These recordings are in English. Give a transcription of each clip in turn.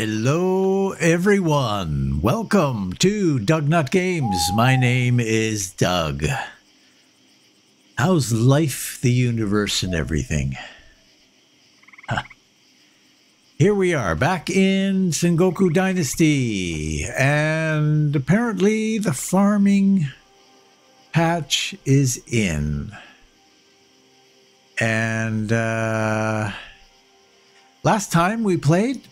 Hello, everyone. Welcome to Doug Nut Games. My name is Doug. How's life, the universe, and everything? Huh. Here we are, back in Sengoku Dynasty, and apparently the farming patch is in. And uh, last time we played,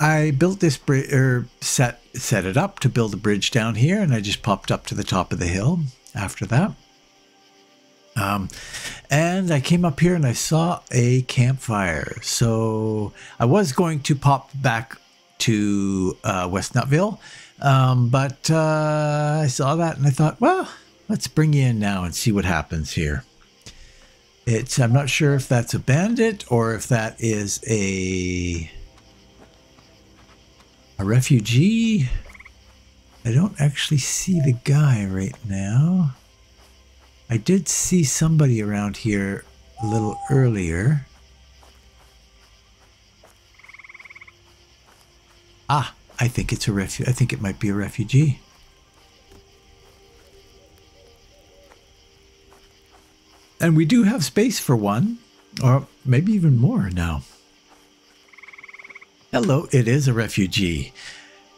I built this bridge, or set set it up to build a bridge down here, and I just popped up to the top of the hill after that. Um, and I came up here and I saw a campfire. So I was going to pop back to uh, West Nutville, um, but uh, I saw that and I thought, well, let's bring you in now and see what happens here. It's I'm not sure if that's a bandit or if that is a a refugee. I don't actually see the guy right now. I did see somebody around here a little earlier. Ah, I think it's a refu- I think it might be a refugee. And we do have space for one, or maybe even more now. Hello, it is a refugee.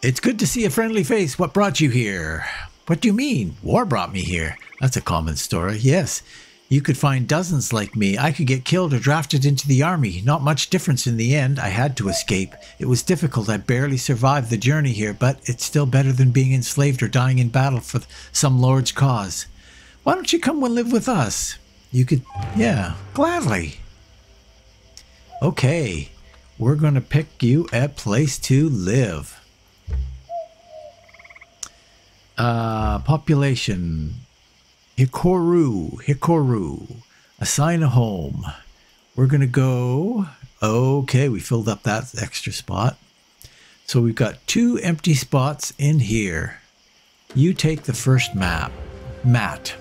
It's good to see a friendly face. What brought you here? What do you mean? War brought me here. That's a common story. Yes, you could find dozens like me. I could get killed or drafted into the army. Not much difference in the end. I had to escape. It was difficult. I barely survived the journey here, but it's still better than being enslaved or dying in battle for some lord's cause. Why don't you come and live with us? You could, yeah, gladly. Okay, we're going to pick you a place to live. Uh, population Hikoru, Hikoru. Assign a home. We're going to go. Okay, we filled up that extra spot. So we've got two empty spots in here. You take the first map. Matt.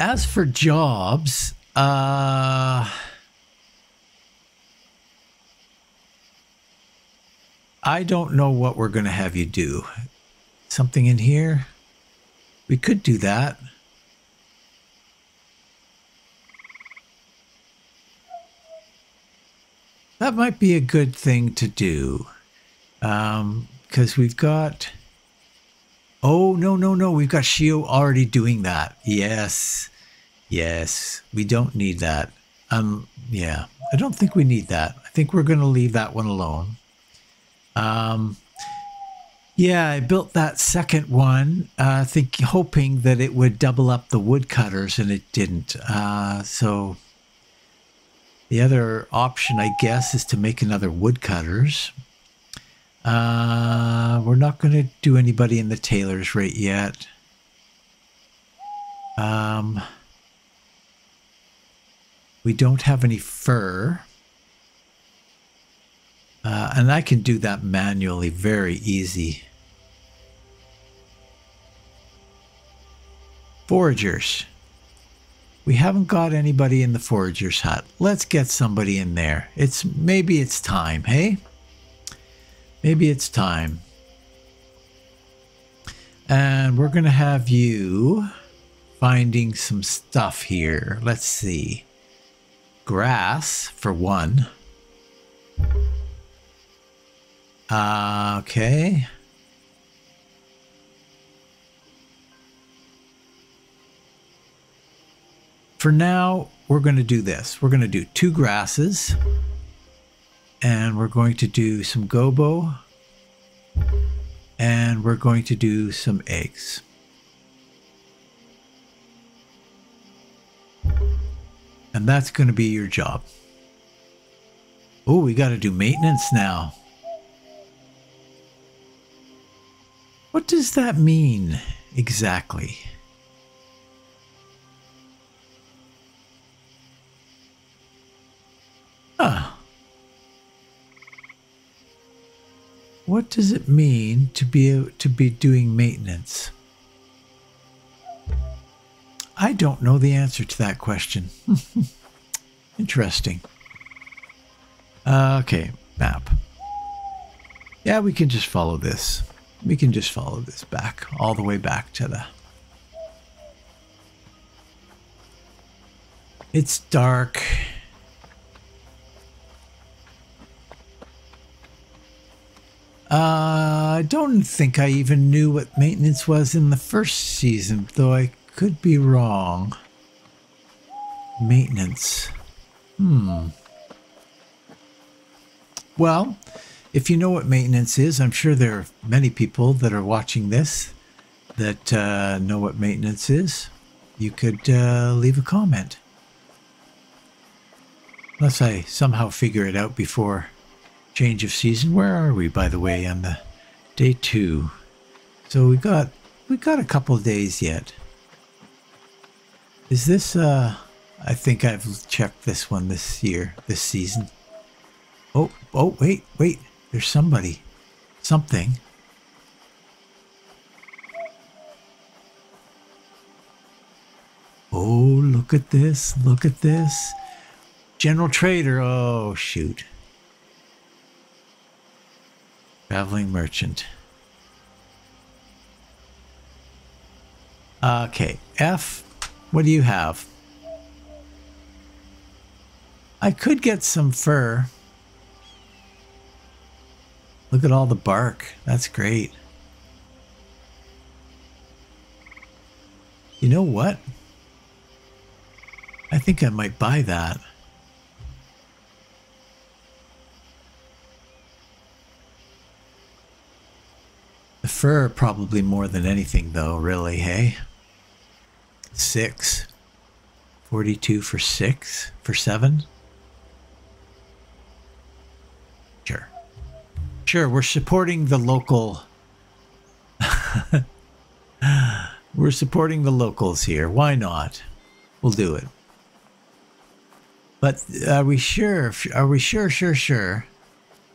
As for jobs, uh, I don't know what we're going to have you do. Something in here? We could do that. That might be a good thing to do. Um, because um, we've got... Oh, no, no, no. We've got Shio already doing that. Yes. Yes. We don't need that. Um, yeah. I don't think we need that. I think we're going to leave that one alone. Um, yeah, I built that second one, uh, think hoping that it would double up the woodcutters, and it didn't. Uh, so the other option, I guess, is to make another woodcutters. Uh, we're not going to do anybody in the tailor's rate yet. Um, we don't have any fur. Uh, and I can do that manually very easy. Foragers. We haven't got anybody in the forager's hut. Let's get somebody in there. It's maybe it's time, hey? Maybe it's time. And we're going to have you finding some stuff here. Let's see. Grass for one. Uh, okay. For now, we're going to do this. We're going to do two grasses. And we're going to do some gobo. And we're going to do some eggs. And that's going to be your job. Oh, we got to do maintenance now. What does that mean exactly? Huh. What does it mean to be to be doing maintenance? I don't know the answer to that question. Interesting. Uh, okay, map. Yeah, we can just follow this. We can just follow this back, all the way back to the... It's dark. Uh, I don't think I even knew what maintenance was in the first season, though I could be wrong. Maintenance. Hmm. Well, if you know what maintenance is, I'm sure there are many people that are watching this that uh, know what maintenance is. You could uh, leave a comment. Unless I somehow figure it out before change of season. Where are we, by the way, on the day two? So we got we got a couple days yet. Is this uh I think I've checked this one this year, this season. Oh, oh, wait, wait. There's somebody. Something. Oh, look at this. Look at this. General Trader. Oh, shoot. Traveling merchant. Okay, F, what do you have? I could get some fur. Look at all the bark. That's great. You know what? I think I might buy that. The fur probably more than anything though, really, hey? Six. 42 for six? For seven? Sure. Sure, we're supporting the local... we're supporting the locals here. Why not? We'll do it. But are we sure, are we sure, sure, sure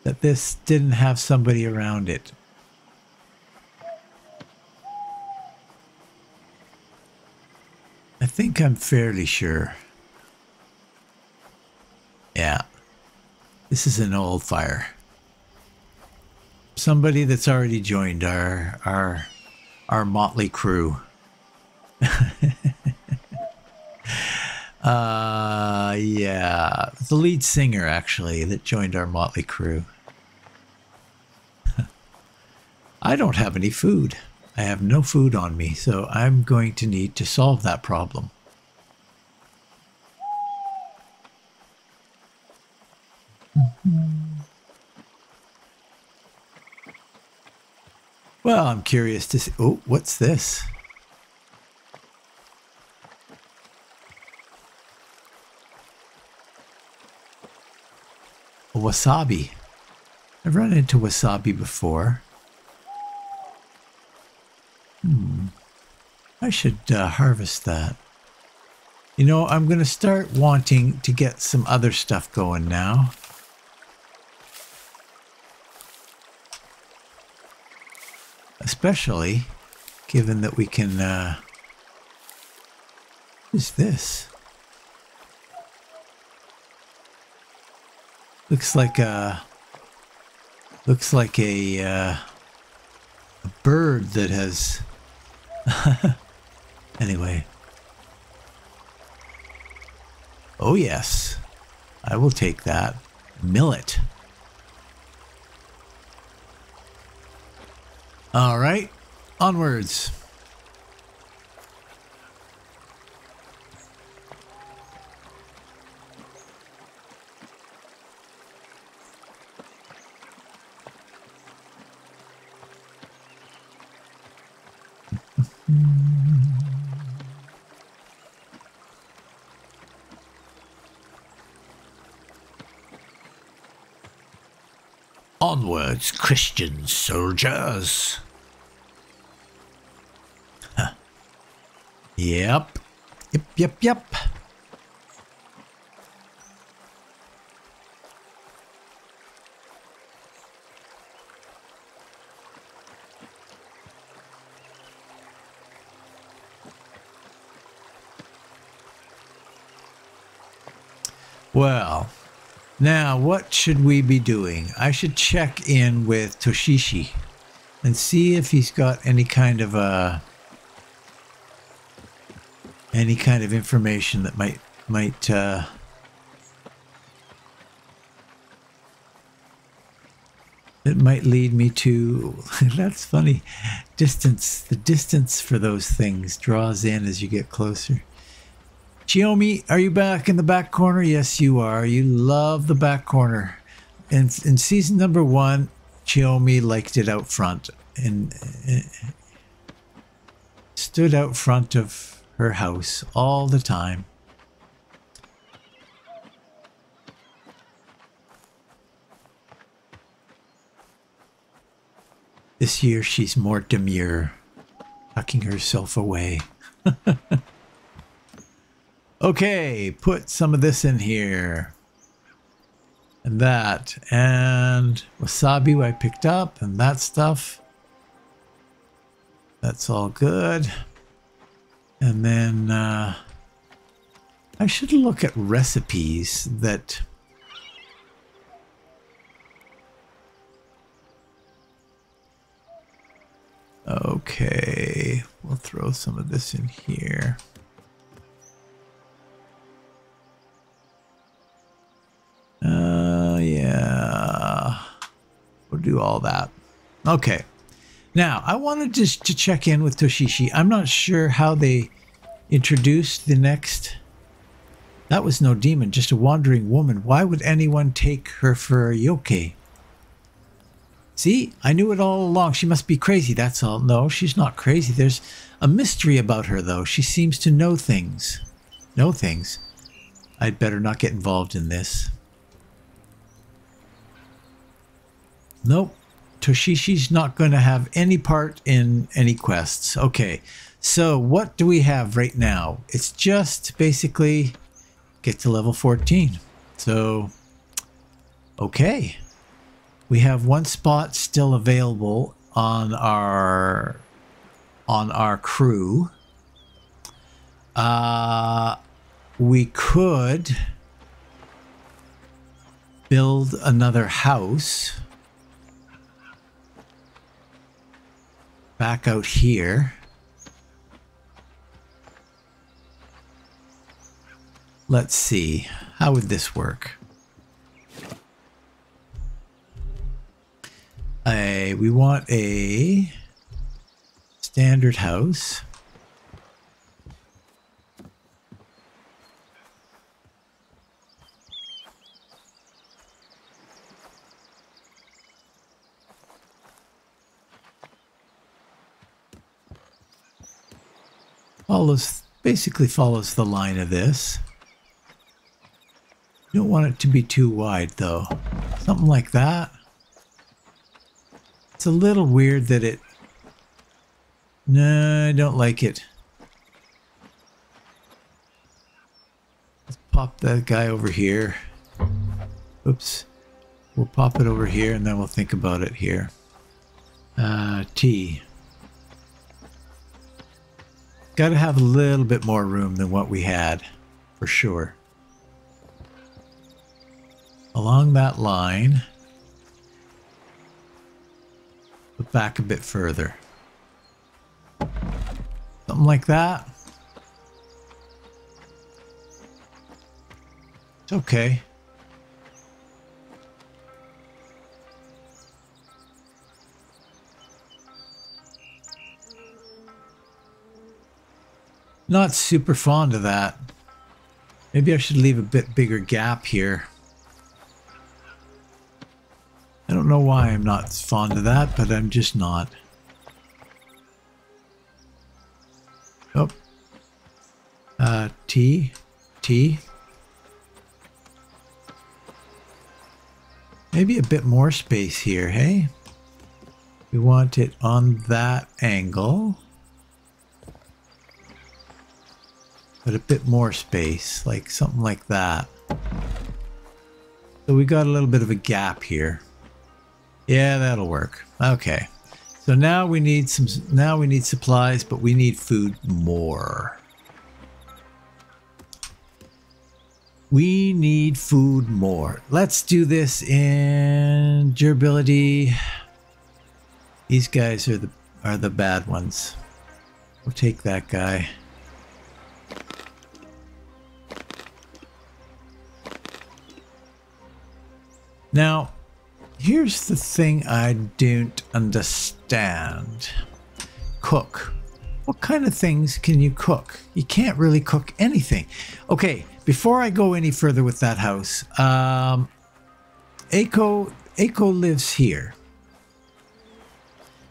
that this didn't have somebody around it? I think I'm fairly sure. Yeah. This is an old fire. Somebody that's already joined our our our motley crew. uh yeah, the lead singer actually that joined our motley crew. I don't have any food. I have no food on me, so I'm going to need to solve that problem. Well, I'm curious to see. Oh, what's this? A wasabi. I've run into wasabi before. Hmm. I should uh, harvest that. You know, I'm going to start wanting to get some other stuff going now. Especially given that we can, uh, is this? Looks like a, looks like a, uh, a bird that has anyway. Oh, yes. I will take that. Millet. All right. Onwards. Christian soldiers. Huh. Yep. Yep, yep, yep. Well, Now, what should we be doing? I should check in with Toshishi and see if he's got any kind of a any kind of information that might might uh, that might lead me to that's funny distance the distance for those things draws in as you get closer Chiomi, are you back in the back corner? Yes, you are. You love the back corner. And in season number one, Chiomi liked it out front and uh, stood out front of her house all the time. This year she's more demure, tucking herself away. okay, put some of this in here. And that. And wasabi I picked up and that stuff. That's all good. And then uh, I should look at recipes that Okay, we'll throw some of this in here. Uh, yeah, we'll do all that. Okay, now I wanted just to check in with Toshishi. I'm not sure how they introduced the next. That was no demon, just a wandering woman. Why would anyone take her for a yokai? See, I knew it all along. She must be crazy, that's all. No, she's not crazy. There's a mystery about her, though. She seems to know things. Know things. I'd better not get involved in this. Nope. Toshishi's not going to have any part in any quests. Okay, so what do we have right now? It's just basically get to level 14. So, okay we have one spot still available on our on our crew. Uh, we could build another house back out here. Let's see, how would this work? a we want a standard house. Follows basically follows the line of this. Don't want it to be too wide though. Something like that. It's a little weird that it... No, I don't like it. Let's pop that guy over here. Oops. We'll pop it over here and then we'll think about it here. Uh, T. Got to have a little bit more room than what we had, for sure. Along that line, Put back a bit further. Something like that. It's okay. Not super fond of that. Maybe I should leave a bit bigger gap here. I don't know why I'm not fond of that, but I'm just not. Oh. Uh, T. T. Maybe a bit more space here, hey? We want it on that angle. But a bit more space, like something like that. So we got a little bit of a gap here. Yeah, that'll work. Okay. So now we need some now we need supplies, but we need food more. We need food more. Let's do this in durability. These guys are the are the bad ones. We'll take that guy. Now, here's the thing I don't understand. Cook. What kind of things can you cook? You can't really cook anything. Okay, before I go any further with that house, um, Aiko, Aiko lives here.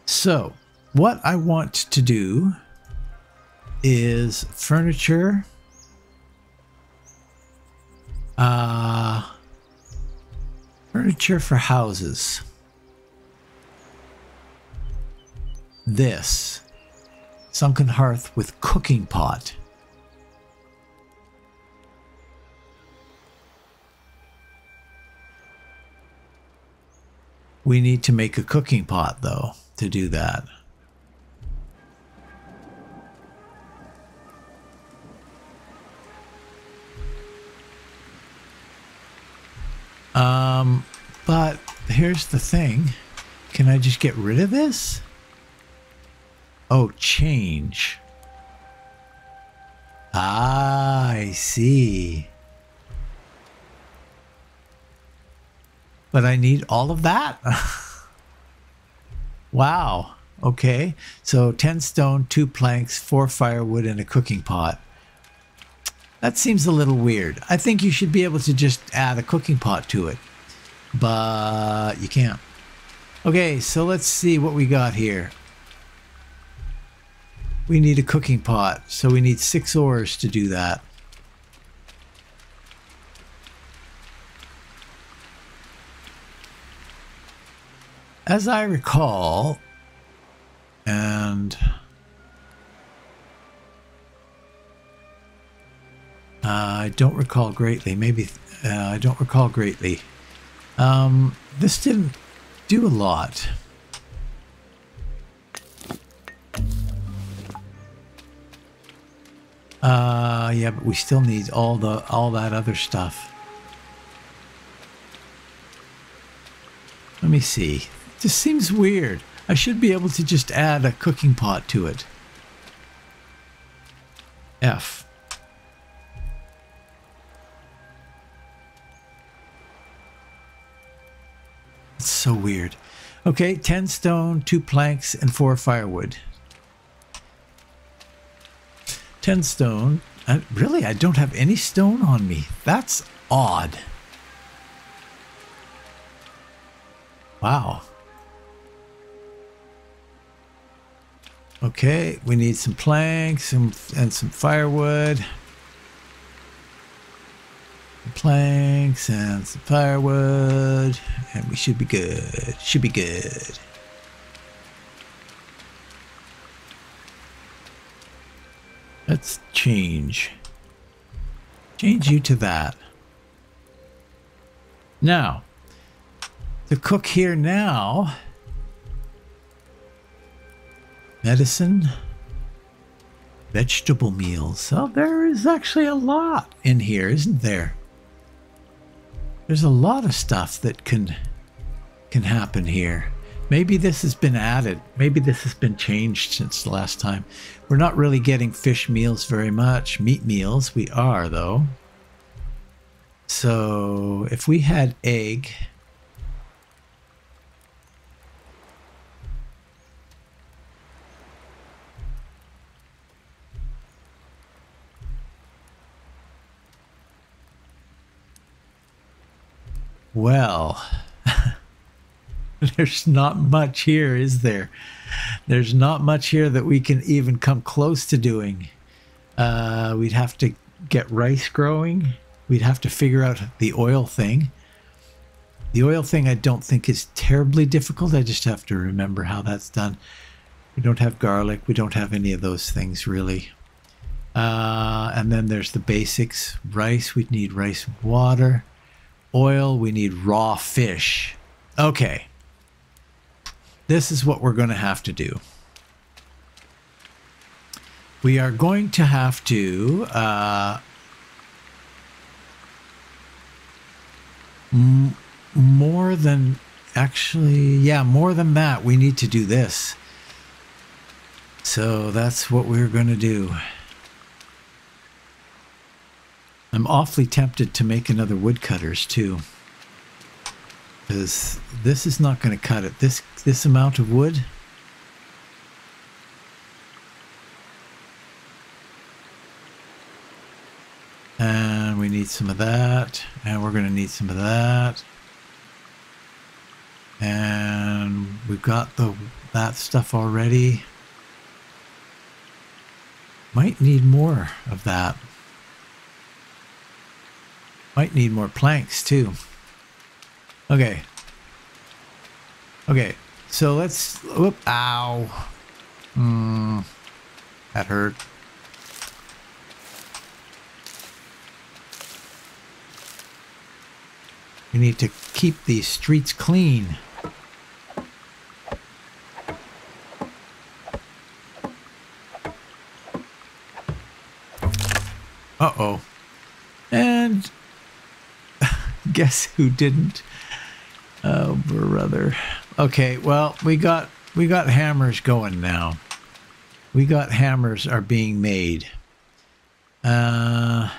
So, what I want to do is furniture. Uh, furniture for houses. This. Sunken hearth with cooking pot. We need to make a cooking pot, though, to do that. Um, but here's the thing. Can I just get rid of this? Oh, change. Ah, I see. But I need all of that? wow. Okay. So 10 stone, 2 planks, 4 firewood, and a cooking pot. That seems a little weird. I think you should be able to just add a cooking pot to it. But you can't. Okay, so let's see what we got here. We need a cooking pot, so we need six ores to do that. As I recall, and uh, I don't recall greatly, maybe uh, I don't recall greatly. Um, this didn't do a lot. Uh, yeah, but we still need all the all that other stuff. Let me see. This seems weird. I should be able to just add a cooking pot to it. F. so weird. Okay, 10 stone, 2 planks, and 4 firewood. 10 stone. I, really, I don't have any stone on me. That's odd. Wow. Okay, we need some planks and, and some firewood. Planks and some firewood. And we should be good. Should be good. Let's change. Change you to that. Now, to cook here now, medicine, vegetable meals. So there is actually a lot in here, isn't there? There's a lot of stuff that can can happen here. Maybe this has been added. Maybe this has been changed since the last time. We're not really getting fish meals very much. Meat meals we are though. So if we had egg, Well, there's not much here, is there? There's not much here that we can even come close to doing. Uh, we'd have to get rice growing. We'd have to figure out the oil thing. The oil thing I don't think is terribly difficult. I just have to remember how that's done. We don't have garlic. We don't have any of those things really. Uh, and then there's the basics. Rice, we'd need rice water oil, we need raw fish. Okay. This is what we're going to have to do. We are going to have to uh, more than actually, yeah, more than that, we need to do this. So that's what we're going to do. I'm awfully tempted to make another woodcutters too. Because this is not going to cut it. This this amount of wood. And we need some of that. And we're going to need some of that. And we've got the that stuff already. Might need more of that. Might need more planks too. Okay. Okay. So let's. Whoop! Ow. Hmm. That hurt. We need to keep these streets clean. Uh-oh. And guess who didn't? Oh, brother. Okay, well, we got we got hammers going now. We got hammers are being made. Uh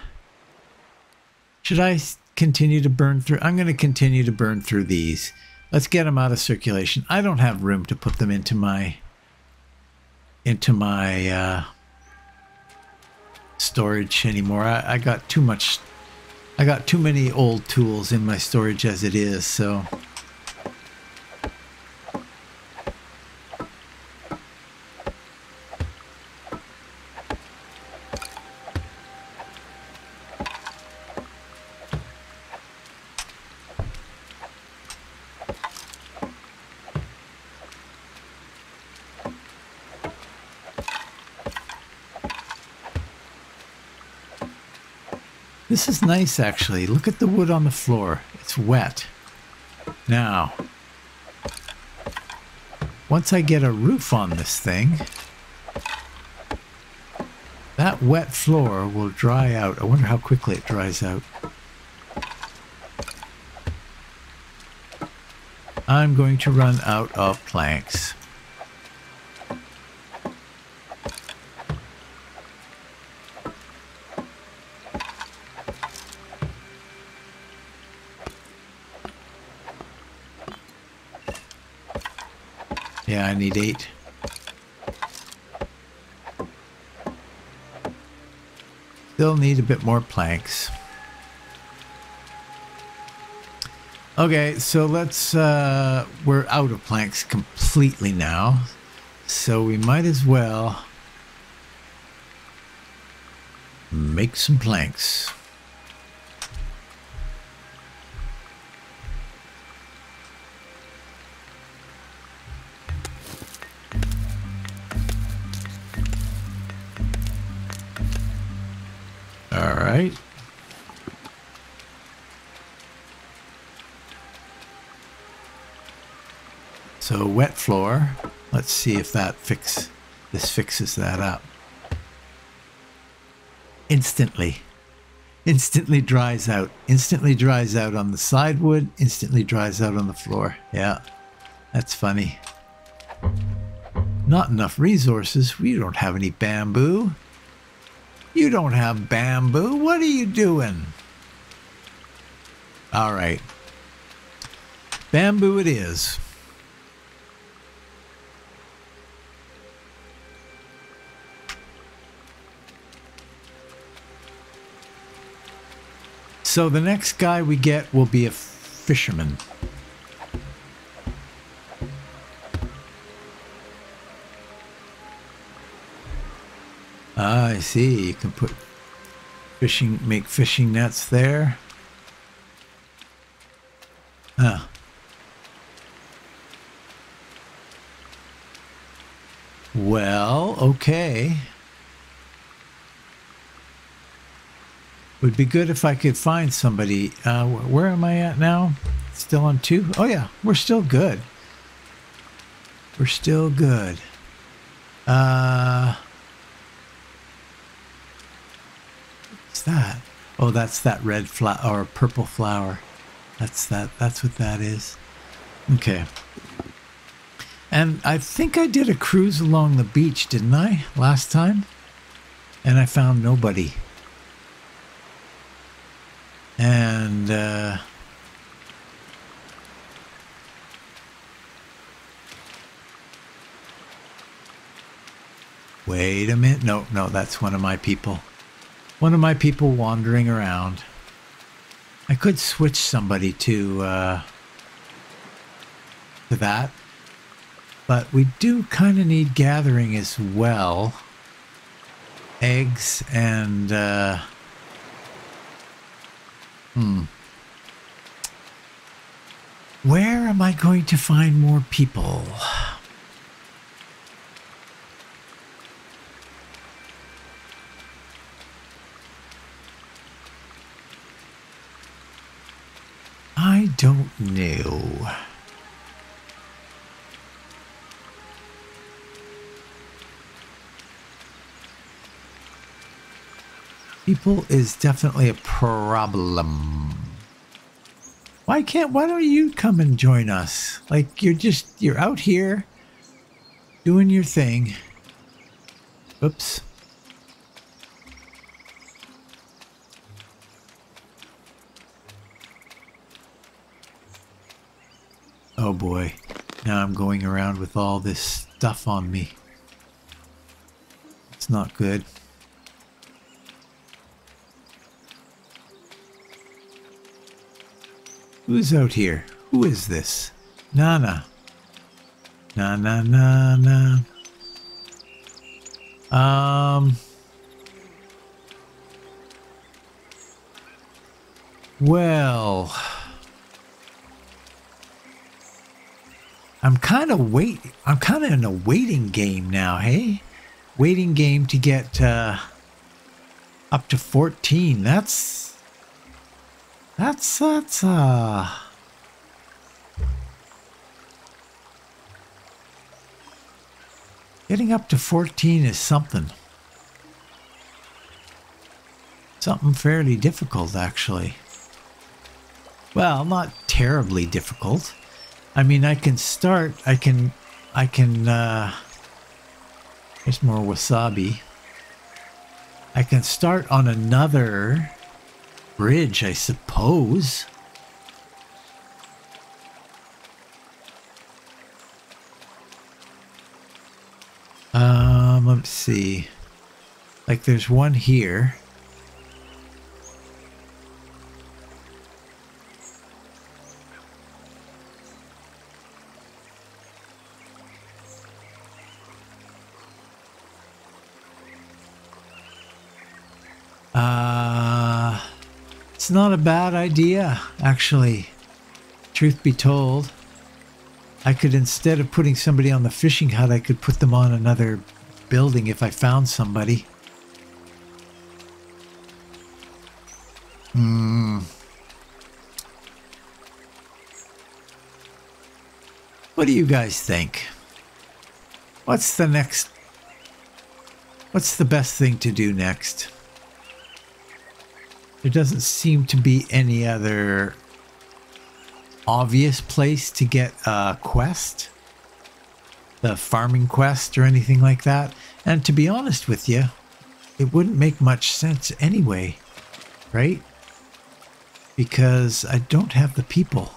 Should I continue to burn through? I'm going to continue to burn through these. Let's get them out of circulation. I don't have room to put them into my into my uh storage anymore. I, I got too much, I got too many old tools in my storage as it is, so This is nice, actually. Look at the wood on the floor. It's wet. Now, once I get a roof on this thing, that wet floor will dry out. I wonder how quickly it dries out. I'm going to run out of planks. Yeah, I need eight. Still need a bit more planks. Okay, so let's, uh, we're out of planks completely now. So we might as well make some planks. See if that fix this fixes that up. Instantly. Instantly dries out. Instantly dries out on the side wood. Instantly dries out on the floor. Yeah. That's funny. Not enough resources. We don't have any bamboo. You don't have bamboo. What are you doing? All right. Bamboo it is. So the next guy we get will be a fisherman. Ah, I see. You can put fishing, make fishing nets there. Huh. Well, okay. Would be good if I could find somebody. Uh, where am I at now? Still on two? Oh yeah, we're still good. We're still good. Uh... that? Oh, that's that red flower or purple flower. That's that. That's what that is. Okay. And I think I did a cruise along the beach, didn't I, last time? And I found nobody. And, uh, Wait a minute. No, no, that's one of my people. One of my people wandering around. I could switch somebody to, uh, to that. But we do kind of need gathering as well. Eggs and, uh, hmm. Where am I going to find more people? I don't know. People is definitely a problem. Why can't, why don't you come and join us? Like, you're just, you're out here doing your thing. Oops. Oh boy. Now I'm going around with all this stuff on me. It's not good. Who's out here? Who is this? Nana. Na na na na. Um. Well. I'm kind of wait. I'm kind of in a waiting game now. Hey, waiting game to get uh, up to 14. That's that's that's uh. Getting up to 14 is something. Something fairly difficult, actually. Well, not terribly difficult. I mean, I can start, I can, I can, uh, there's more wasabi. I can start on another bridge, I suppose. Um, let's see. Like there's one here. Bad idea, actually. Truth be told, I could, instead of putting somebody on the fishing hut, I could put them on another building if I found somebody. Hmm. What do you guys think? What's the next? What's the best thing to do next? There doesn't seem to be any other obvious place to get a quest, the farming quest or anything like that. And to be honest with you, it wouldn't make much sense anyway, right? Because I don't have the people.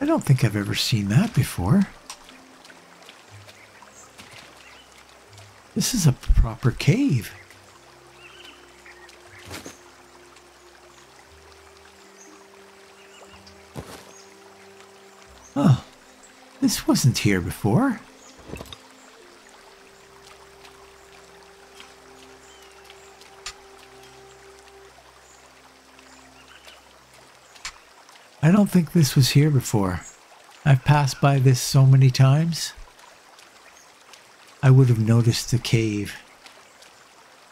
I don't think I've ever seen that before. This is a proper cave. This wasn't here before. I don't think this was here before. I've passed by this so many times. I would have noticed the cave.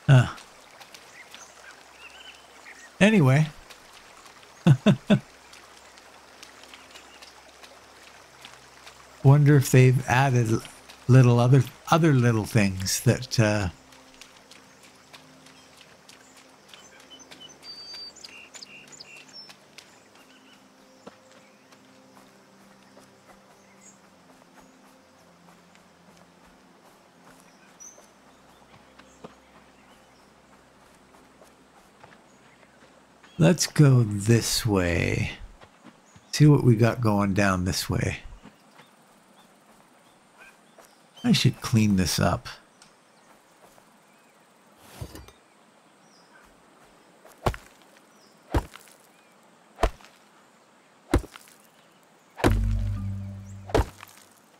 Huh. Anyway. wonder if they've added little other other little things that uh, Let's go this way. See what we got going down this way. I should clean this up.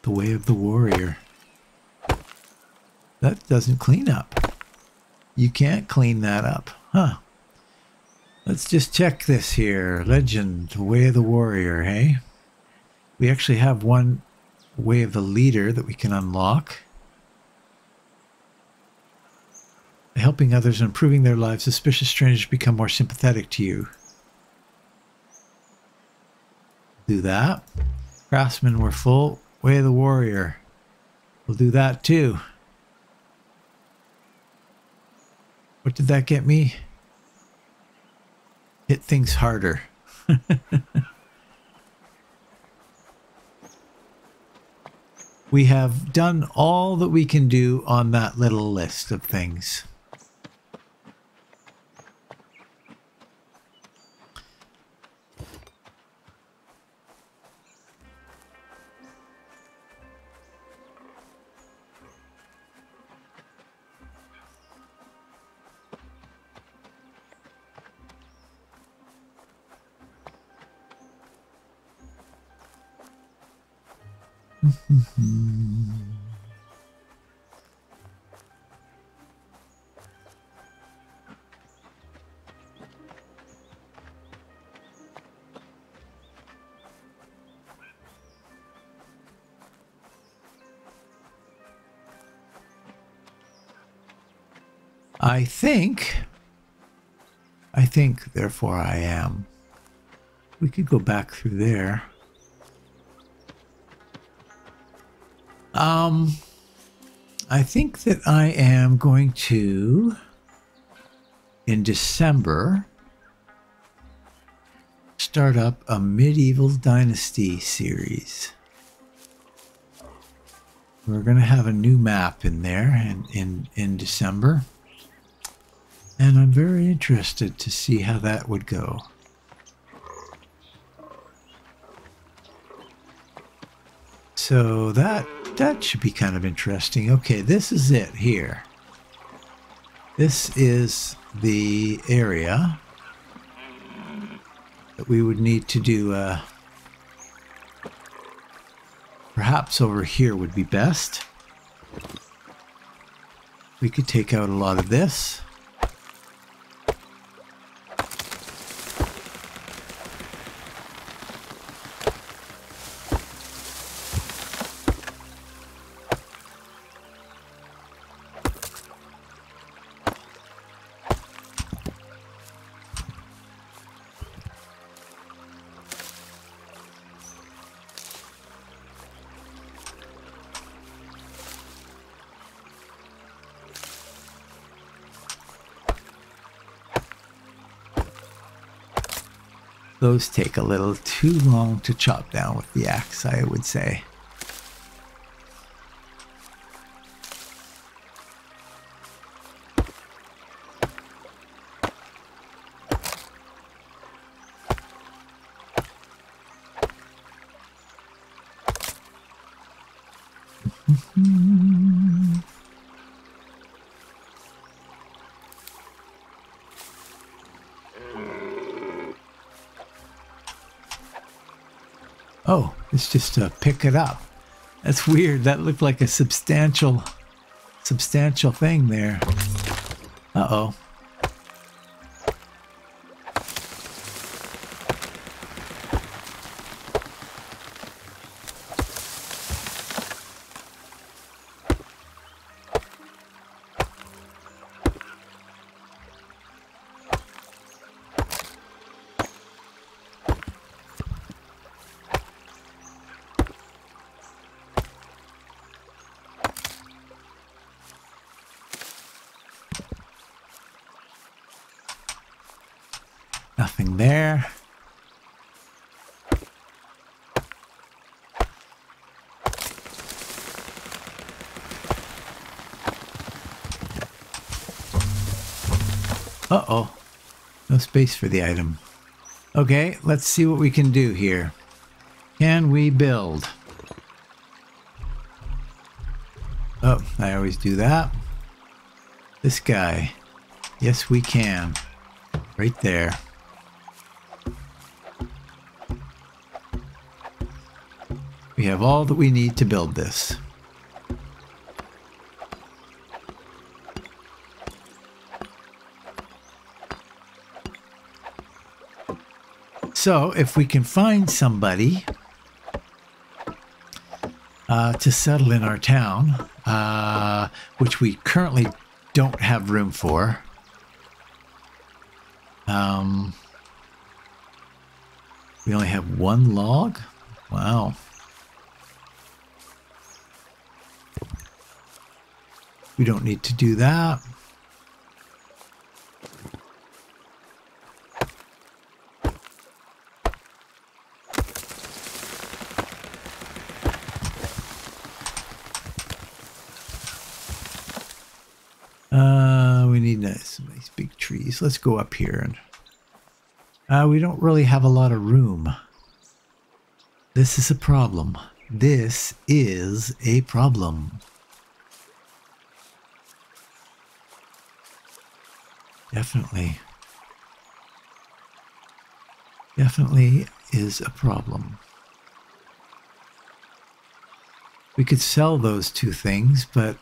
The way of the warrior. That doesn't clean up. You can't clean that up. Huh. Let's just check this here. Legend, Way of the Warrior, hey? We actually have one Way of the Leader that we can unlock. helping others and improving their lives, suspicious strangers become more sympathetic to you. Do that. Craftsmen were full. Way of the Warrior. We'll do that too. What did that get me? Hit things harder. we have done all that we can do on that little list of things. I think, I think, therefore I am. We could go back through there. Um, I think that I am going to, in December, start up a medieval dynasty series. We're going to have a new map in there in, in, in December. And I'm very interested to see how that would go. So that that should be kind of interesting. Okay, this is it here. This is the area that we would need to do uh, perhaps over here would be best. We could take out a lot of this. Those take a little too long to chop down with the axe, I would say. Just to pick it up. That's weird. That looked like a substantial, substantial thing there. Uh-oh. No space for the item. Okay, let's see what we can do here. Can we build? Oh, I always do that. This guy. Yes, we can. Right there. We have all that we need to build this. So if we can find somebody uh, to settle in our town, uh, which we currently don't have room for. Um, we only have one log? Wow. We don't need to do that. Uh, we need nice big trees. Let's go up here. and uh, We don't really have a lot of room. This is a problem. This is a problem. Definitely. Definitely is a problem. We could sell those two things, but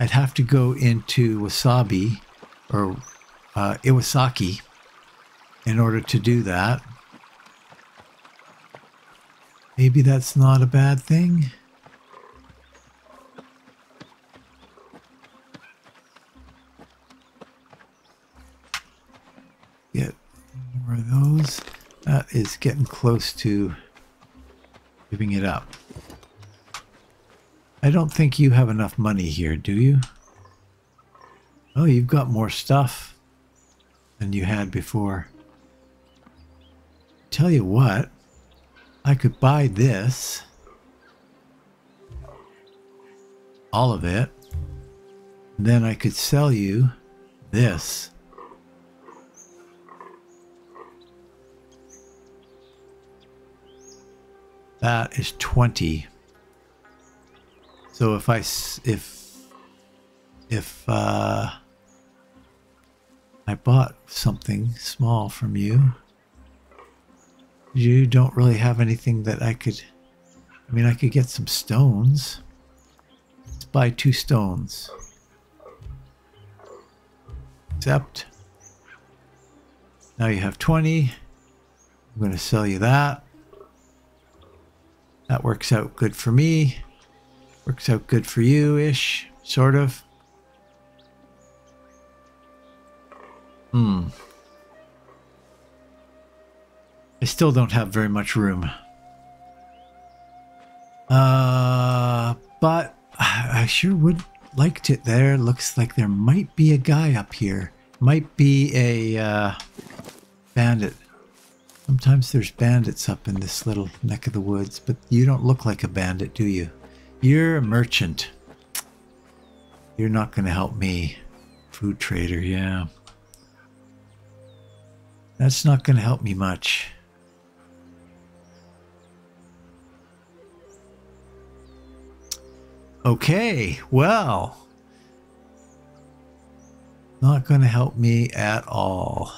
I'd have to go into Wasabi or uh, Iwasaki in order to do that. Maybe that's not a bad thing. Get more of those. That is getting close to giving it up. I don't think you have enough money here, do you? Oh, you've got more stuff than you had before. Tell you what, I could buy this. All of it. Then I could sell you this. That is 20. So if I if if uh, I bought something small from you, you don't really have anything that I could. I mean, I could get some stones. Let's buy two stones. Except now you have 20. I'm going to sell you that. That works out good for me. Works out good for you-ish, sort of. Hmm. I still don't have very much room. Uh, but I sure would like to. There looks like there might be a guy up here. Might be a uh, bandit. Sometimes there's bandits up in this little neck of the woods, but you don't look like a bandit, do you? You're a merchant. You're not going to help me. Food trader, yeah. That's not going to help me much. Okay, well. Not going to help me at all.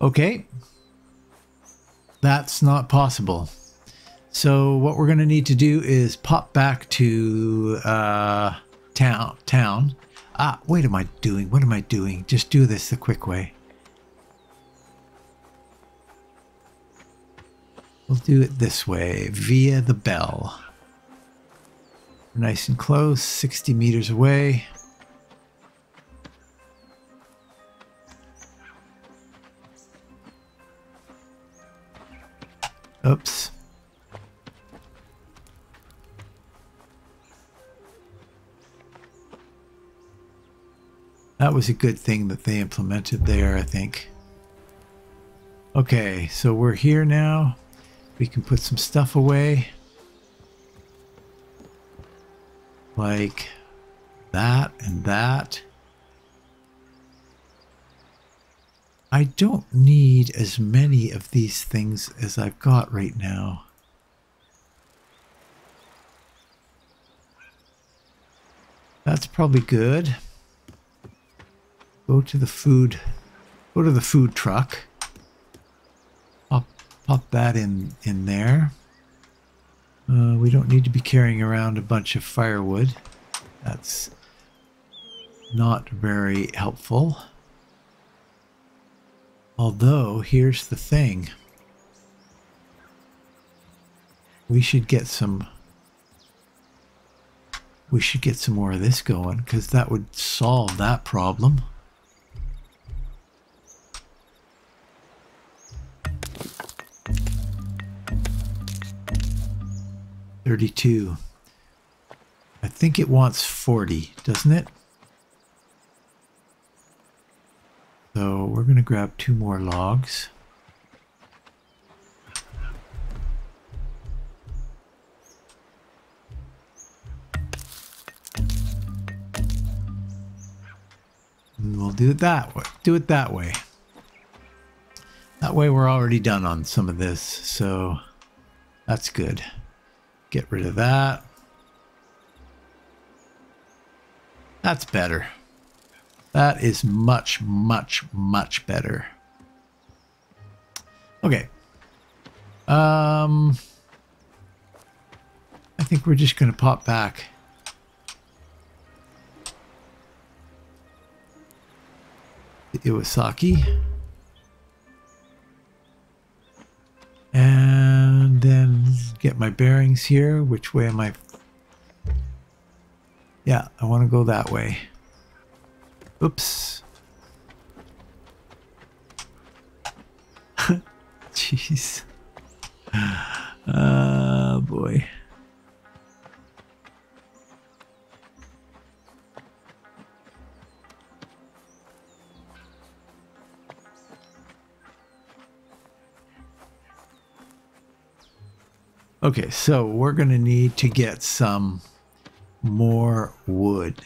Okay. That's not possible. So what we're going to need to do is pop back to uh, town. Town. Ah, what am I doing? What am I doing? Just do this the quick way. We'll do it this way, via the bell. Nice and close, 60 meters away. Oops. That was a good thing that they implemented there, I think. Okay, so we're here now. We can put some stuff away. Like that and that. I don't need as many of these things as I've got right now. That's probably good. Go to the food. Go to the food truck. Pop, pop that in, in there. Uh, we don't need to be carrying around a bunch of firewood. That's not very helpful. Although, here's the thing. We should get some we should get some more of this going because that would solve that problem. Thirty-two. I think it wants forty, doesn't it? So we're going to grab two more logs. And we'll do it that way. Do it that way. That way we're already done on some of this, so that's good. Get rid of that. That's better. That is much, much, much better. Okay. Um, I think we're just going to pop back Iwasaki. And then get my bearings here. Which way am I? Yeah, I want to go that way. Oops. Jeez. Oh boy. Okay, so we're going to need to get some more wood.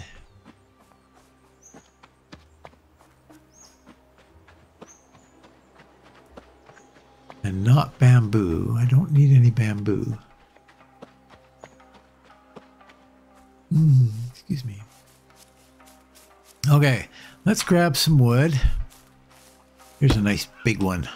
And not bamboo. I don't need any bamboo. Mm, excuse me. Okay, let's grab some wood. Here's a nice big one.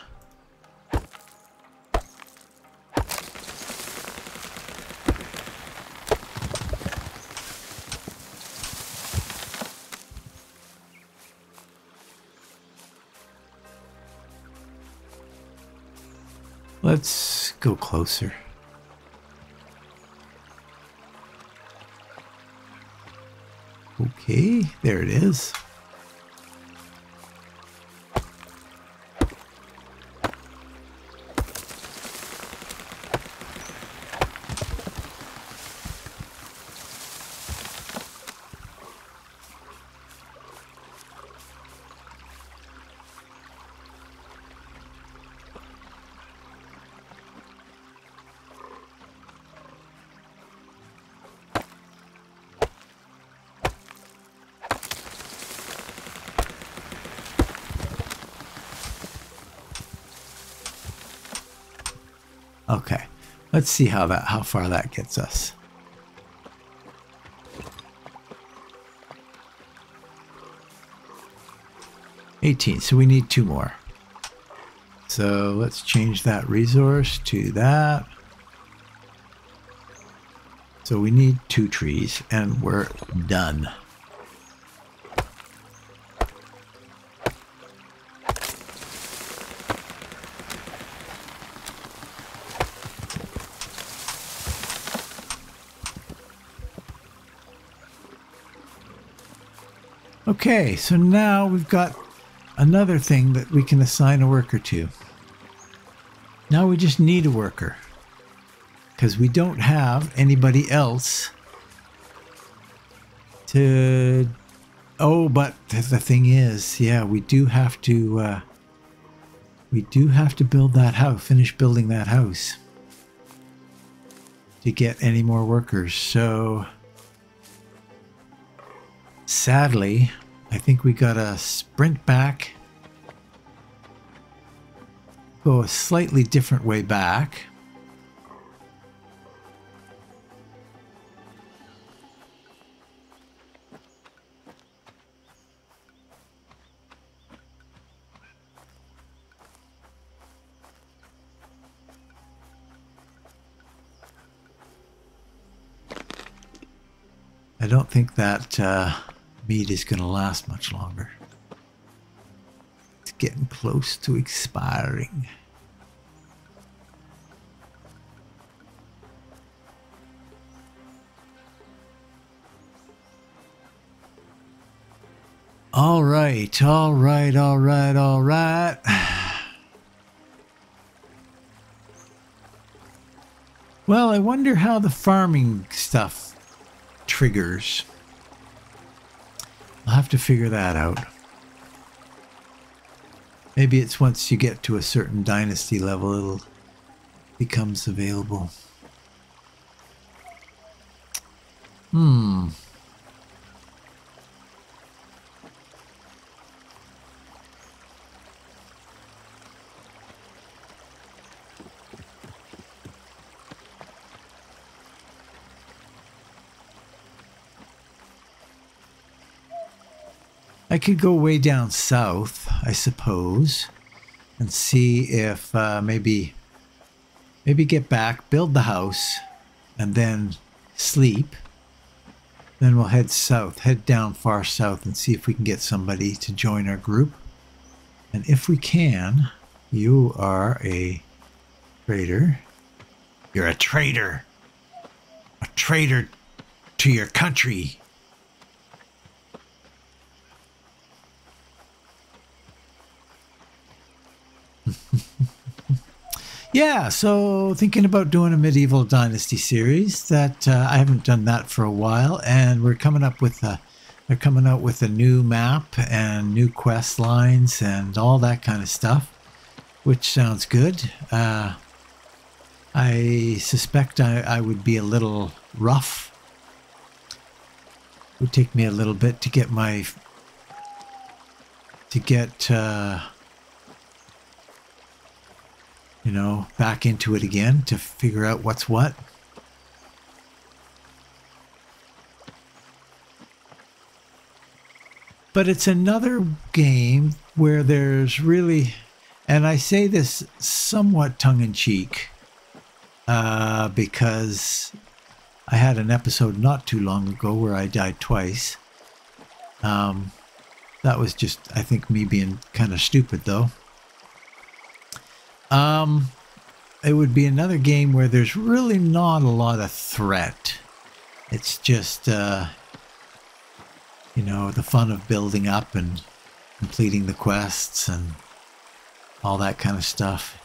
Let's go closer. Okay, there it is. Okay, let's see how that how far that gets us. Eighteen. So we need two more. So let's change that resource to that. So we need two trees and we're done. Okay, so now we've got another thing that we can assign a worker to. Now we just need a worker because we don't have anybody else to. Oh, but the thing is, yeah, we do have to. Uh, we do have to build that house, finish building that house to get any more workers. So sadly, I think we got to sprint back, go a slightly different way back. I don't think that uh, meat is going to last much longer. It's getting close to expiring. All right, all right, all right, all right. Well, I wonder how the farming stuff triggers. Have to figure that out. Maybe it's once you get to a certain dynasty level, it'll becomes available. Hmm. I could go way down south, I suppose, and see if uh, maybe maybe get back, build the house, and then sleep. Then we'll head south, head down far south, and see if we can get somebody to join our group. And if we can, you are a traitor. You're a traitor. A traitor to your country. Yeah, so thinking about doing a medieval dynasty series that uh, I haven't done that for a while, and we're coming up with a they're coming out with a new map and new quest lines and all that kind of stuff, which sounds good. Uh, I suspect I, I would be a little rough. It would take me a little bit to get my to get. Uh, you know, back into it again to figure out what's what. But it's another game where there's really, and I say this somewhat tongue in cheek, uh, because I had an episode not too long ago where I died twice. Um, that was just, I think, me being kind of stupid, though. Um, it would be another game where there's really not a lot of threat. It's just, uh, you know, the fun of building up and completing the quests and all that kind of stuff.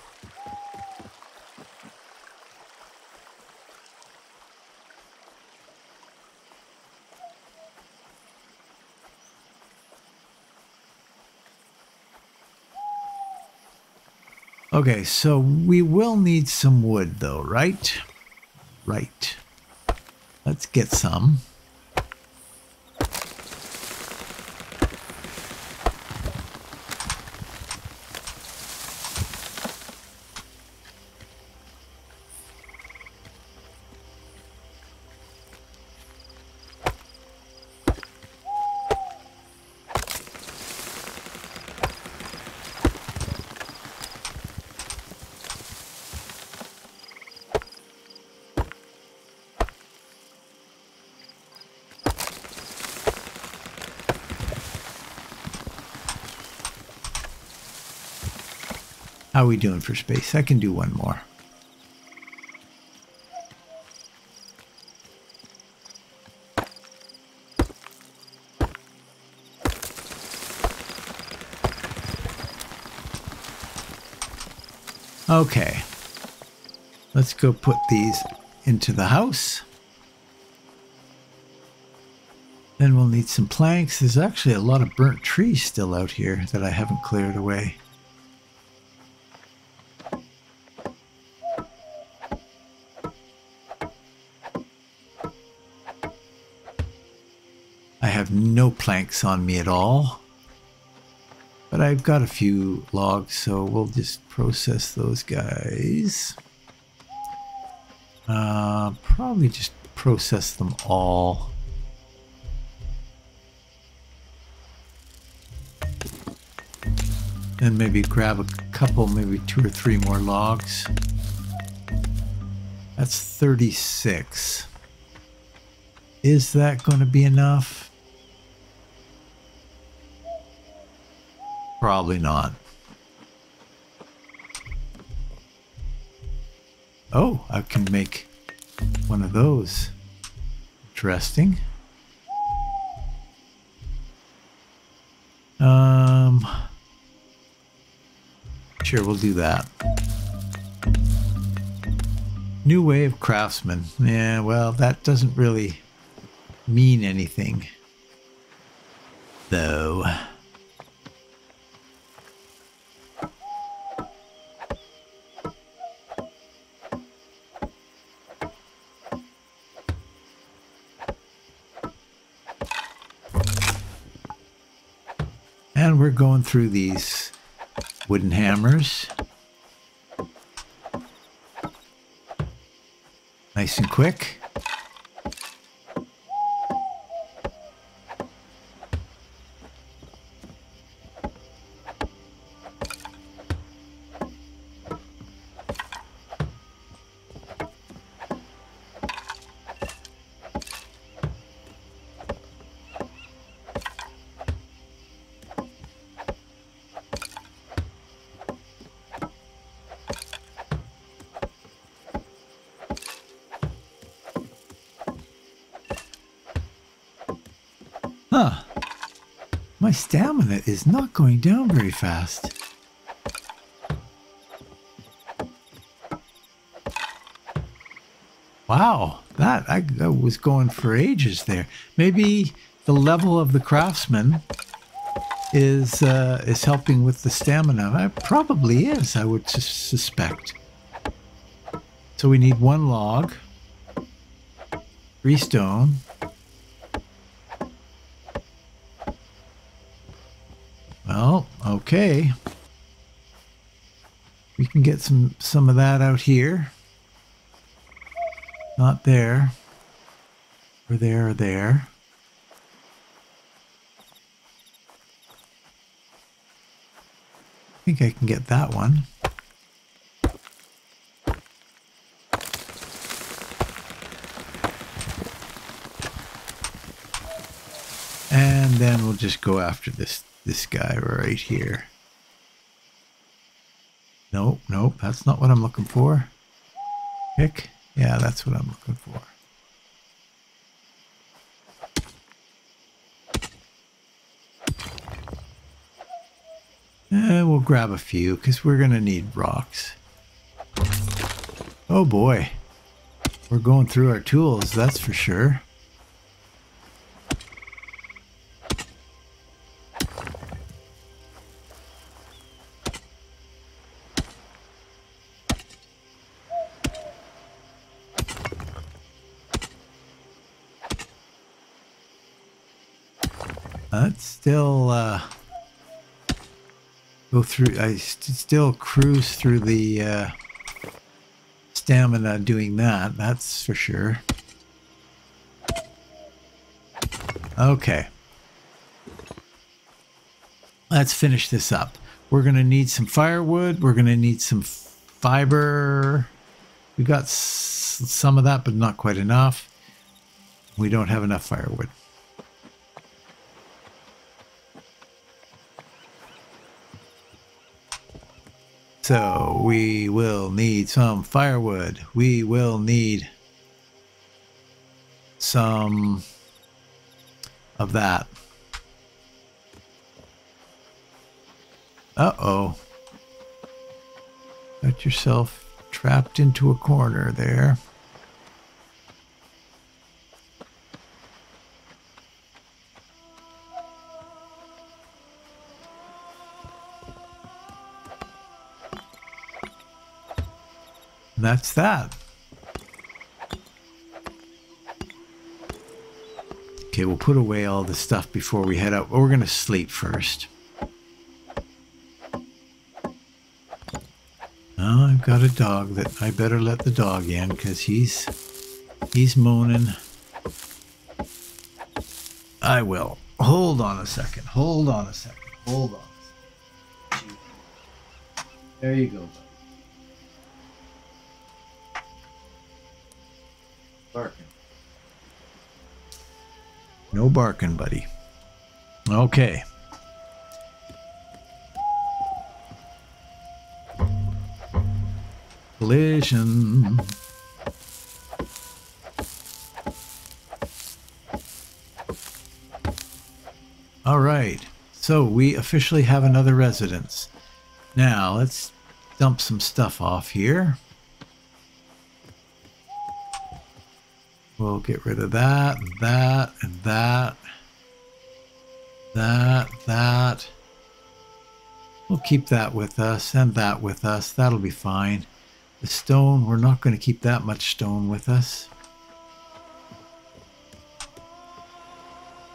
Okay, so we will need some wood though, right? Right. Let's get some. How are we doing for space? I can do one more. Okay. Let's go put these into the house. Then we'll need some planks. There's actually a lot of burnt trees still out here that I haven't cleared away. No planks on me at all. But I've got a few logs, so we'll just process those guys. Uh, probably just process them all. And maybe grab a couple, maybe two or three more logs. That's 36. Is that going to be enough? Probably not. Oh, I can make one of those. Interesting. Um, sure, we'll do that. New wave craftsman. Yeah, well, that doesn't really mean anything. Though. Through these wooden hammers. Nice and quick. Going down very fast. Wow, that I, I, was going for ages there. Maybe the level of the craftsman is uh, is helping with the stamina. It probably is, I would suspect. So we need one log, three stone, Well, okay. We can get some some of that out here. Not there. Or there or there. I think I can get that one. And then we'll just go after this this guy right here. Nope, nope, that's not what I'm looking for. Pick? Yeah, that's what I'm looking for. And eh, we'll grab a few because we're going to need rocks. Oh boy. We're going through our tools, that's for sure. Go through. I st still cruise through the uh, stamina doing that. That's for sure. Okay. Let's finish this up. We're going to need some firewood. We're going to need some fiber. We got some of that, but not quite enough. We don't have enough firewood. So we will need some firewood. We will need some of that. Uh-oh. Got yourself trapped into a corner there. That's that. Okay, we'll put away all the stuff before we head out. We're going to sleep first. Oh, I've got a dog that I better let the dog in because he's he's moaning. I will. Hold on a second. Hold on a second. Hold on. There you go. No barking, buddy. Okay. Collision. All right. So we officially have another residence. Now let's dump some stuff off here. We'll get rid of that, that, and that. That, that. We'll keep that with us and that with us. That'll be fine. The stone, we're not going to keep that much stone with us.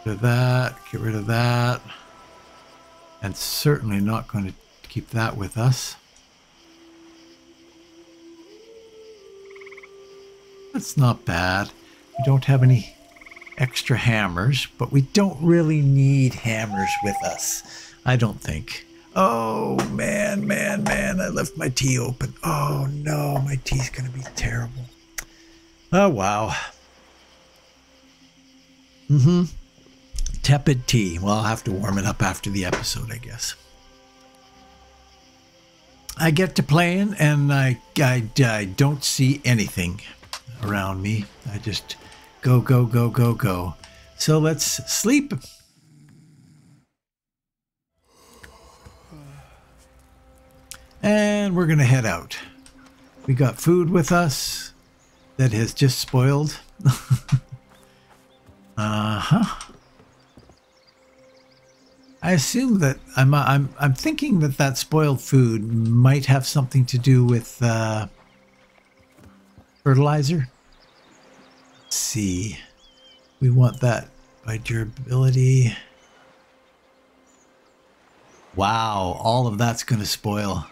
Get rid of that, get rid of that. And certainly not going to keep that with us. That's not bad. We don't have any extra hammers, but we don't really need hammers with us. I don't think. Oh, man, man, man. I left my tea open. Oh, no. My tea's going to be terrible. Oh, wow. Mm-hmm. Tepid tea. Well, I'll have to warm it up after the episode, I guess. I get to playing and I, I, I don't see anything around me. I just Go, go, go, go, go. So let's sleep. And we're going to head out. We got food with us that has just spoiled. uh-huh. I assume that I'm I'm I'm thinking that that spoiled food might have something to do with uh, fertilizer see. We want that by durability. Wow, all of that's going to spoil.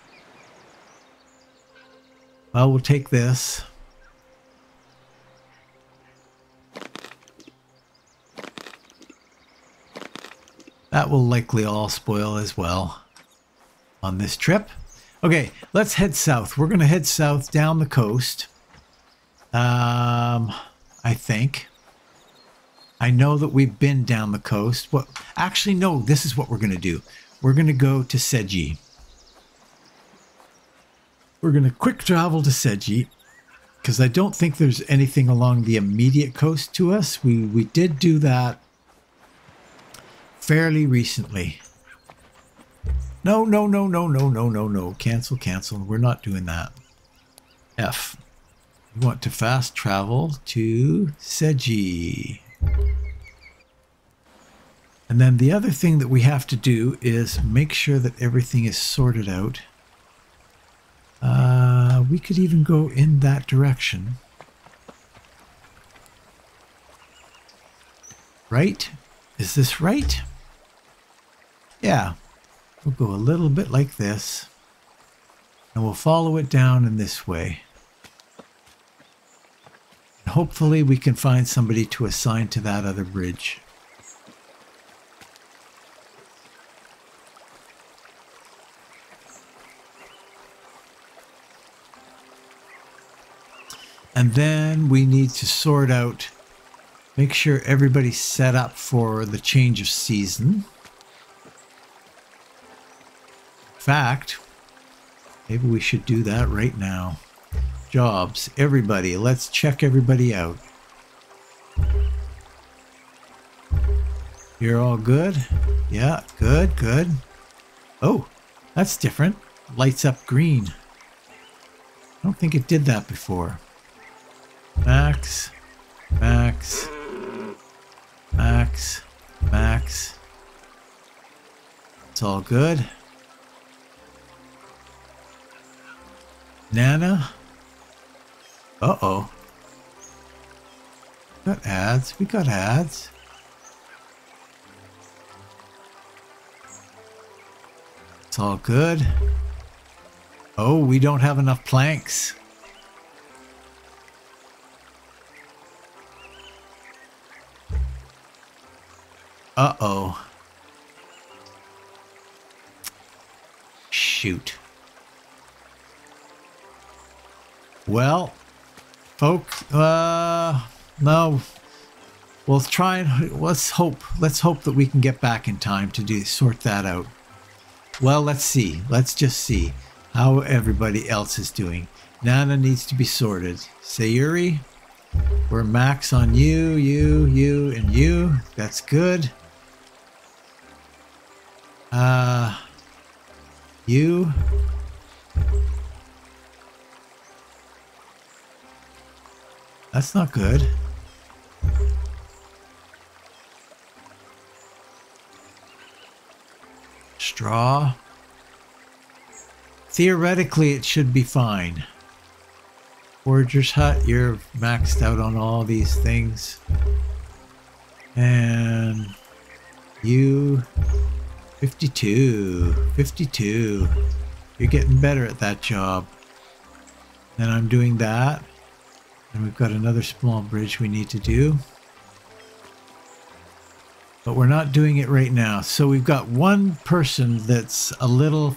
Well, we'll take this. That will likely all spoil as well on this trip. Okay, let's head south. We're going to head south down the coast. Um, I think. I know that we've been down the coast. Well, actually, no, this is what we're going to do. We're going to go to Sedji. We're going to quick travel to Sedji because I don't think there's anything along the immediate coast to us. We, we did do that fairly recently. No, no, no, no, no, no, no, no. Cancel, cancel. We're not doing that. F. We want to fast travel to Sedji. And then the other thing that we have to do is make sure that everything is sorted out. Uh, we could even go in that direction. Right? Is this right? Yeah. We'll go a little bit like this. And we'll follow it down in this way. Hopefully we can find somebody to assign to that other bridge. And then we need to sort out, make sure everybody's set up for the change of season. In fact, maybe we should do that right now jobs. Everybody, let's check everybody out. You're all good? Yeah, good, good. Oh, that's different. Lights up green. I don't think it did that before. Max, Max, Max, Max. It's all good. Nana? Uh-oh. Got ads. We got ads. It's all good. Oh, we don't have enough planks. Uh-oh. Shoot. Well, folks, uh, no. We'll try and let's hope. Let's hope that we can get back in time to do sort that out. Well, let's see. Let's just see how everybody else is doing. Nana needs to be sorted. Sayuri, we're max on you, you, you, and you. That's good. Uh, you. That's not good. Straw. Theoretically, it should be fine. Forager's Hut, you're maxed out on all these things. And you 52. 52. You're getting better at that job. And I'm doing that. And we've got another small bridge we need to do. But we're not doing it right now. So we've got one person that's a little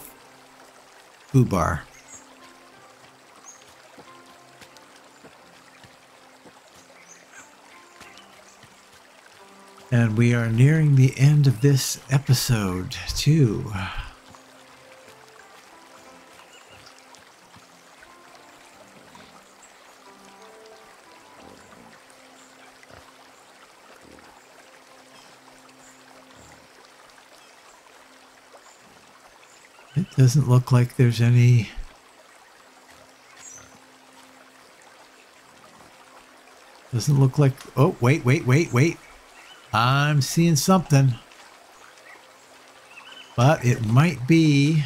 foobar. And we are nearing the end of this episode, too. Doesn't look like there's any... Doesn't look like... Oh, wait, wait, wait, wait. I'm seeing something. But it might be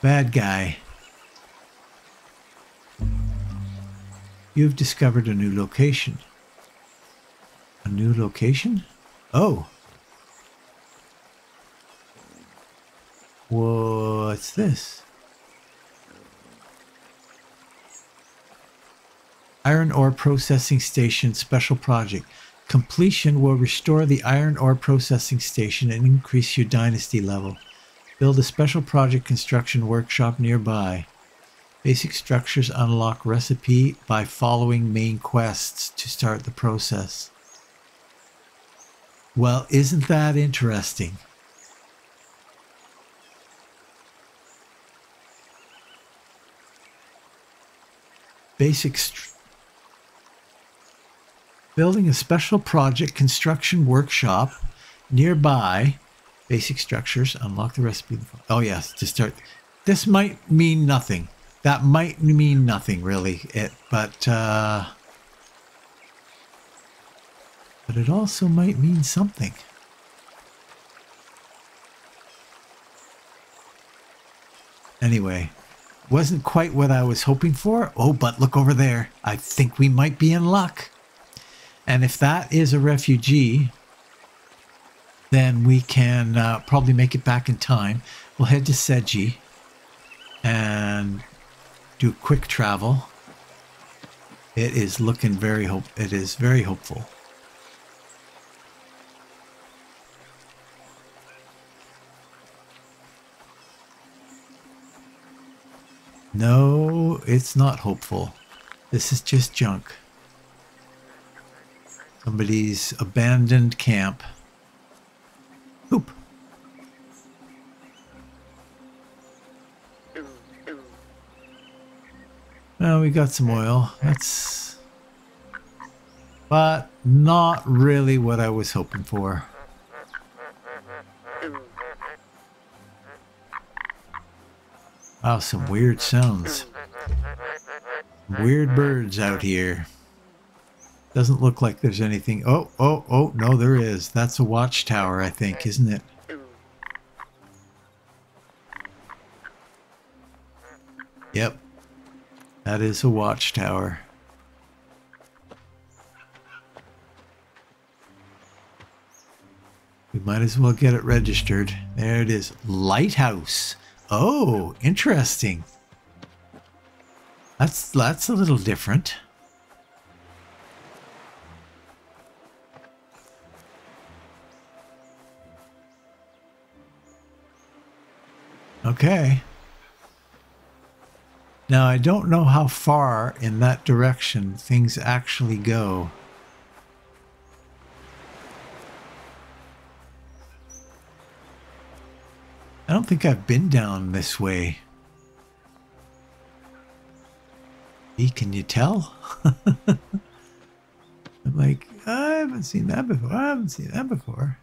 bad guy. You've discovered a new location. A new location? Oh. What's this? Iron ore processing station special project. Completion will restore the iron ore processing station and increase your dynasty level. Build a special project construction workshop nearby. Basic structures unlock recipe by following main quests to start the process. Well, isn't that interesting? Basic building a special project construction workshop nearby. Basic structures, unlock the recipe. Oh yes, to start. This might mean nothing. That might mean nothing really. It, but uh, but it also might mean something. Anyway, wasn't quite what I was hoping for. Oh, but look over there. I think we might be in luck. And if that is a refugee, then we can uh, probably make it back in time. We'll head to Seji and do quick travel. It is looking very hope. It is very hopeful. No, it's not hopeful. This is just junk. Somebody's abandoned camp. Oop. Well, we got some oil. That's... But not really what I was hoping for. Wow, some weird sounds. Weird birds out here. Doesn't look like there's anything. Oh, oh, oh, no, there is. That's a watchtower, I think, isn't it? Yep. That is a watchtower. We Might as well get it registered. There it is. Lighthouse. Oh, interesting. That's that's a little different. Okay. Now, I don't know how far in that direction things actually go. I don't think I've been down this way. E, can you tell? I'm like, I haven't seen that before. I haven't seen that before.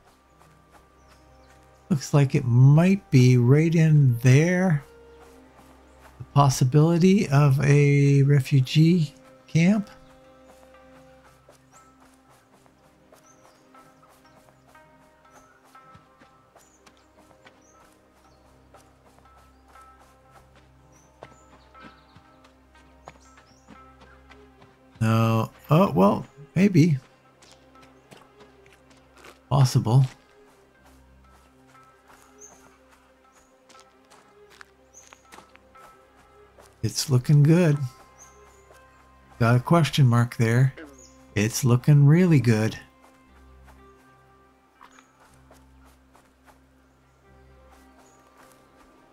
Looks like it might be right in there The possibility of a refugee camp? Maybe. Possible. It's looking good. Got a question mark there. It's looking really good.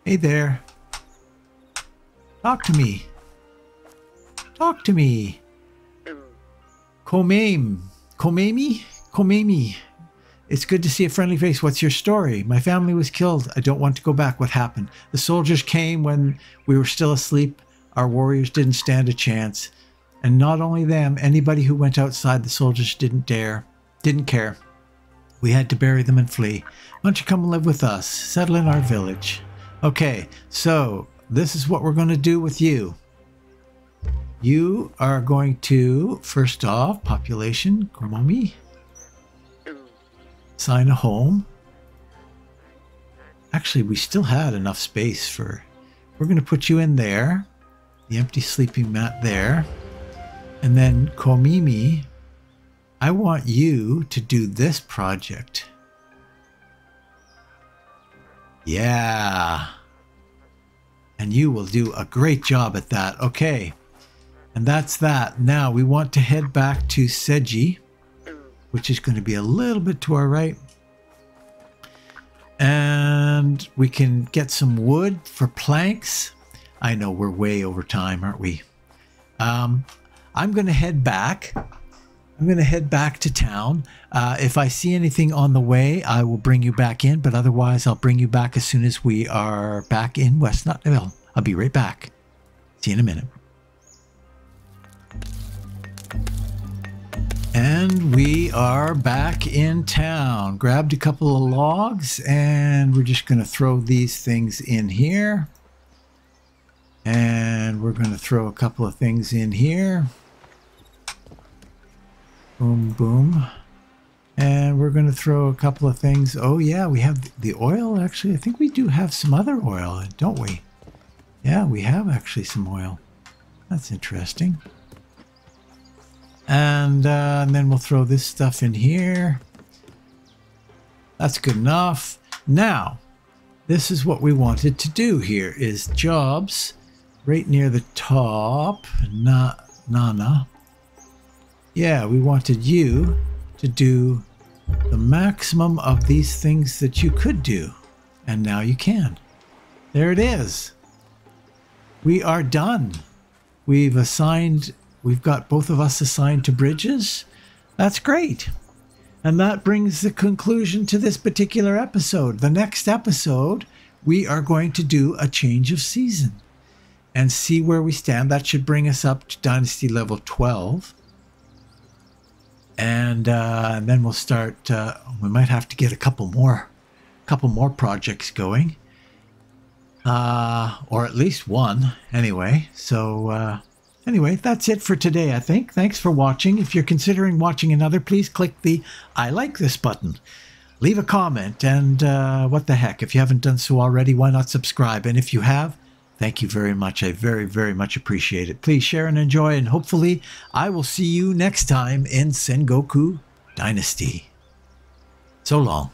Hey there. Talk to me. Talk to me. Komame. Komami? Komami. It's good to see a friendly face. What's your story? My family was killed. I don't want to go back. What happened? The soldiers came when we were still asleep. Our warriors didn't stand a chance. And not only them, anybody who went outside the soldiers didn't dare, didn't care. We had to bury them and flee. Why don't you come and live with us? Settle in our village. Okay, so this is what we're going to do with you. You are going to, first off, population, Komomi sign a home. Actually, we still had enough space for, we're going to put you in there, the empty sleeping mat there. And then Komimi, I want you to do this project. Yeah. And you will do a great job at that. Okay. And that's that. Now we want to head back to Seji which is going to be a little bit to our right. And we can get some wood for planks. I know we're way over time, aren't we? Um, I'm going to head back. I'm going to head back to town. Uh, if I see anything on the way, I will bring you back in, but otherwise, I'll bring you back as soon as we are back in West Nutville. I'll be right back. See you in a minute. And we are back in town. Grabbed a couple of logs and we're just going to throw these things in here. And we're going to throw a couple of things in here. Boom, boom. And we're going to throw a couple of things. Oh, yeah, we have the oil. Actually, I think we do have some other oil, don't we? Yeah, we have actually some oil. That's interesting. And, uh, and then we'll throw this stuff in here. That's good enough. Now, this is what we wanted to do here is jobs right near the top. Na, Nana. Yeah, we wanted you to do the maximum of these things that you could do. And now you can. There it is. We are done. We've assigned We've got both of us assigned to bridges. That's great. And that brings the conclusion to this particular episode. The next episode, we are going to do a change of season and see where we stand. That should bring us up to Dynasty level 12. And, uh, and then we'll start, uh, we might have to get a couple more, couple more projects going. Uh, or at least one anyway. So, uh, Anyway, that's it for today, I think. Thanks for watching. If you're considering watching another, please click the I like this button. Leave a comment, and uh, what the heck, if you haven't done so already, why not subscribe? And if you have, thank you very much. I very, very much appreciate it. Please share and enjoy, and hopefully, I will see you next time in Sengoku Dynasty. So long.